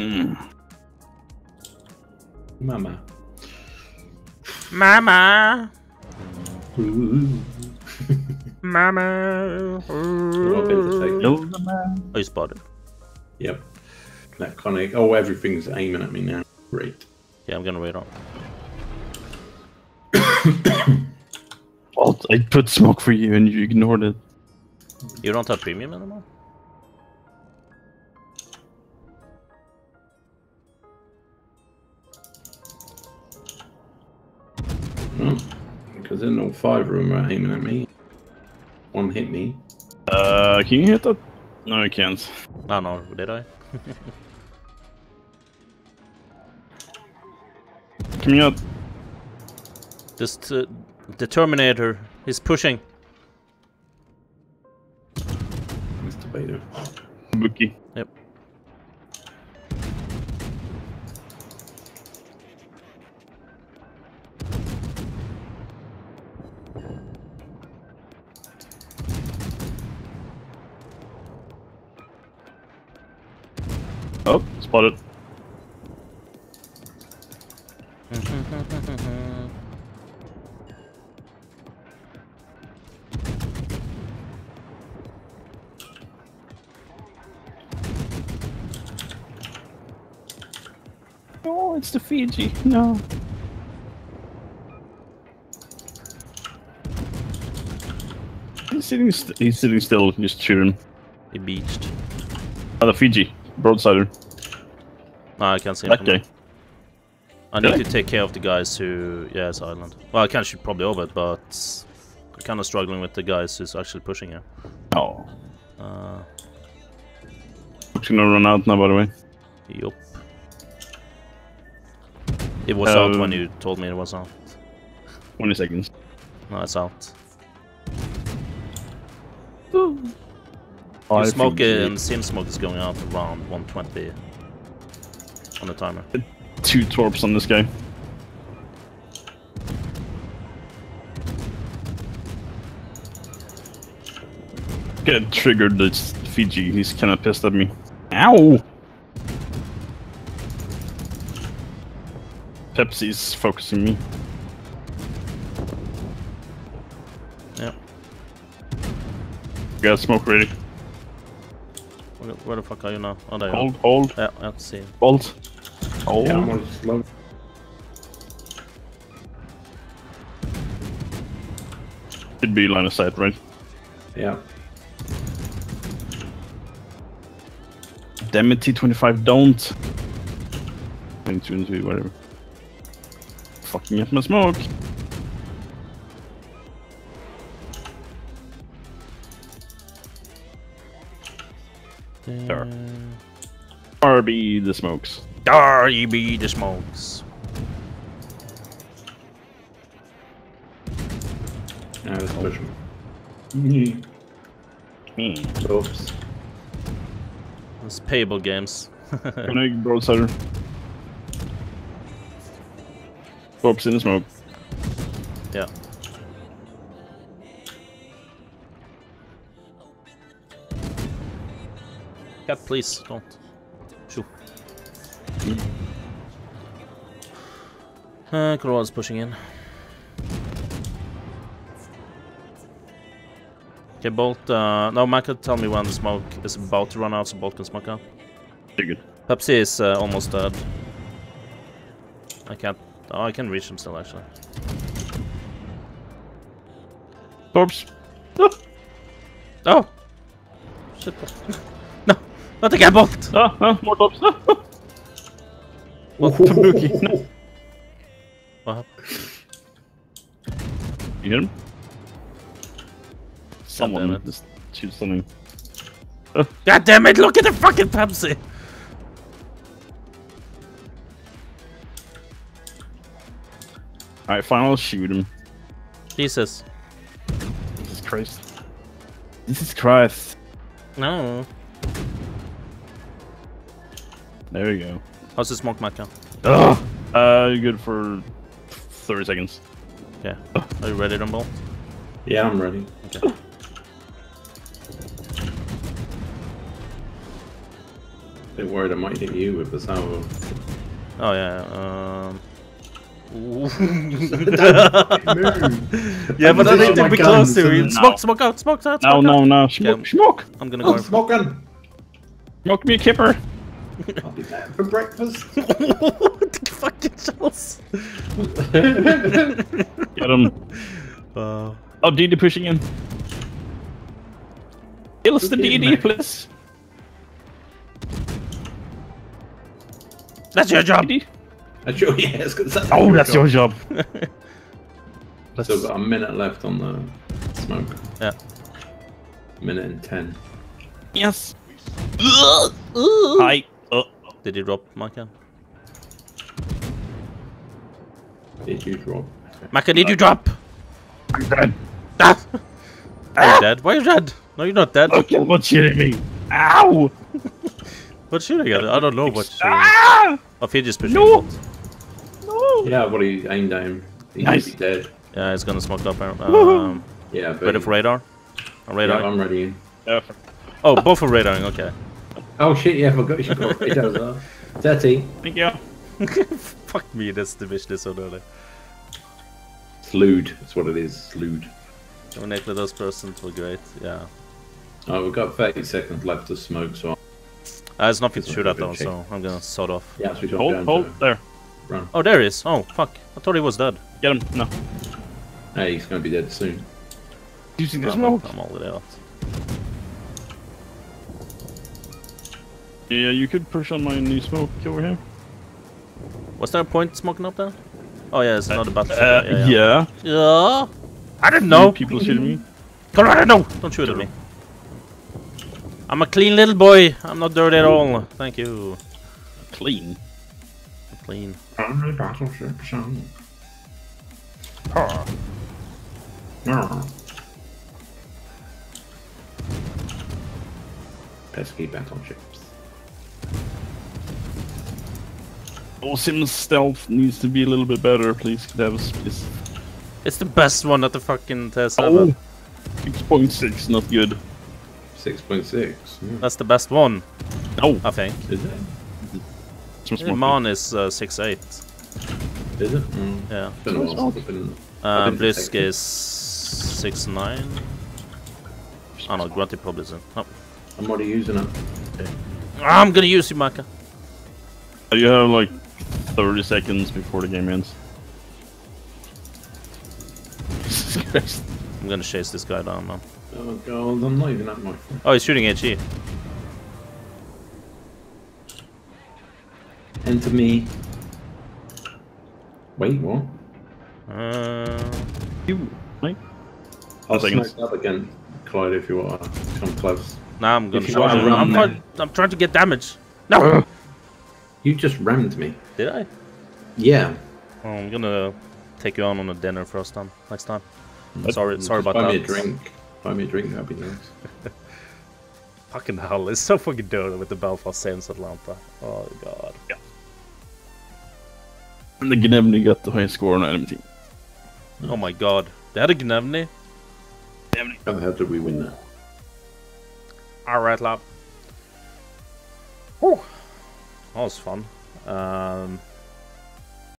Mm. Mama. Mama. Mama. What bit to take? Kill the man. Oh, you spotted. Yep. That conic. Oh, everything's aiming at me now. Great. Yeah, I'm gonna wait on. Walt, I put smoke for you and you ignored it. You don't have premium anymore? Because there's no five room are aiming at me. One hit me. Uh, can you hit that? No, you can't. No, no, did I? Coming out. This uh, the Terminator. is pushing. Mr. Vader. Bookie. Yep. Spotted. Oh, it's the Fiji. No. He's sitting. St he's sitting still. Just shoot him. He beached. Oh, the Fiji. Broadsider. No, I can't see him. That from guy. here. I need to take care of the guys who... Yeah, it's island. Well, I can shoot probably over it, but... I'm kind of struggling with the guys who's actually pushing here. Oh. Uh, It's gonna run out now, by the way. yup. It was out when Um, you told me it was out. 20 seconds. No, it's out. Oh, Your smoke and sim smoke is going out around 120 on the timer. Two torps on this guy. Get triggered this Fiji. He's kind of pissed at me. Ow! Pepsi's focusing me. Yep. Got smoke ready. Where, where the fuck are you now? Oh, there you Hold, hold, are. Yeah, I see. him. bolt. Hold. Yeah, I'm on slow. Should be line of sight, right? Yeah. Damn it, T25, don't! 22 and 2, whatever. Fucking up my smoke! There. RB the smokes. Dar ye be the smokes. Now let's push him. Mm. Hmm. Oops. It's payable games. Can I broadsider? Corpse in the smoke. yeah. Cat, please don't. Shoo. Uh, Colorado's pushing in. Okay, Bolt. Uh, no, Michael, tell me when the smoke is about to run out so Bolt can smoke out. Figured. Pepsi is uh, almost dead. I can't. Oh, I can reach him still, actually. Corpse! Oh! Shit. No! Not again, Bolt! Ah, ah, more corpse! Ah. What? Kabuki, no. What happened? You hear him? Someone it. just shoot something. God damn it! Look at the fucking Pepsi! Alright, fine, I'll shoot him. Jesus. Jesus Christ. Jesus Christ. No. There you go. How's the smoke, Micah? Ugh. Uh, you're good for 30 seconds. Yeah. Are you ready, Rumble? Yeah, I'm ready. Okay. bit worried I might hit you with the salvo. Oh yeah. Um. Yeah, but I Position need to be close to you. and- Smoke, smoke out, smoke out. No, Smoke no, out. no. Smoke, Okay. smoke. I'm gonna Oh, go. smoking! Smoke me a kipper. I'll be back for breakfast. what the fucking shells? Get him. Uh, Oh, DD pushing in. Kill us the DD, please. that's your job. DD. I sure, yeah, it's 'cause that's Oh, that's your job. So got a minute left on the smoke. Yeah. Minute and ten. Yes. Hi. Uh, Did you drop, Micah? Did you drop? Micah, did you drop? I'm dead. Ah! Are you dead? Why are you dead? No, you're not dead. Okay, what's shooting me? Ow! What's shooting at? I don't know what shooting. Ah! Oh, Fiji's pushing. No! No! Yeah, what he aimed at him. He Nice. might be dead. Yeah, it's gonna smoke up. Um, Yeah, but ready for radar? I'm yeah, radar. I'm ready. Yeah. Oh, both are radaring. Okay. Oh shit! Yeah, I forgot you got radar as well. Dirty. Thank you. Fuck me, this division is so dirty. Slude. That's what it is. Slude. Eliminate with those persons were great. Yeah. Oh, we've got 30 seconds left to smoke, so Uh, there's nothing to This shoot one's at though, so I'm gonna sort off. yeah, so we drop Hold, down hold, to there. run. Oh, there he is. Oh, fuck. I thought he was dead. Get him. No. Hey, he's going to be dead soon. Using the smoke. I'm all the way out. Yeah, you could push on my new smoke over here. Was there a point smoking up there? Oh yeah, it's another battle. Uh, yeah, yeah. yeah. Yeah. I didn't know. people shooting me. Colorado, no! Don't shoot at me. I'm a clean little boy. I'm not dirty at all. Thank you. Clean. I'm clean. Only battleship song. Pesky battleships. Oh, Sim's stealth needs to be a little bit better, please. That was just It's the best one at the fucking test oh, ever. 6.6, not good. 6.6. Yeah. That's the best one, Oh, I think. Is it? some smoke. Mon is uh, 6'8". Is it? Mm. Yeah. Been a while since I've been- Uh, Blisk detected. is 6'9". Oh no, Grunty probably isn't. Oh. I'm already using it. I'm gonna use you, Maka. You have like 30 seconds before the game ends. I'm gonna chase this guy down, man. Oh god, I'm not even at my phone. Oh, he's shooting HE. Enter me. Wait, what? Uh, You, Mike? I'll Seconds. smoke up again, Clyde, if you want to come close. nah, I'm gonna If you shoot wanna run I'm, then. I'm trying to get damage. No! You just rammed me. Did I? Yeah. Oh, I'm gonna take you on on a dinner first time, next time. But- sorry, sorry Just about buy that. me a drink. Buy me a drink, that'd be nice. Fucking hell, it's so fucking dirty with the Belfast Saints Atlanta. Oh god. And the Gnevny got the highest score on the enemy team. Oh my god. They had a Gnevny? How the hell did we win that? Alright, lab. Whew. That was fun. Um,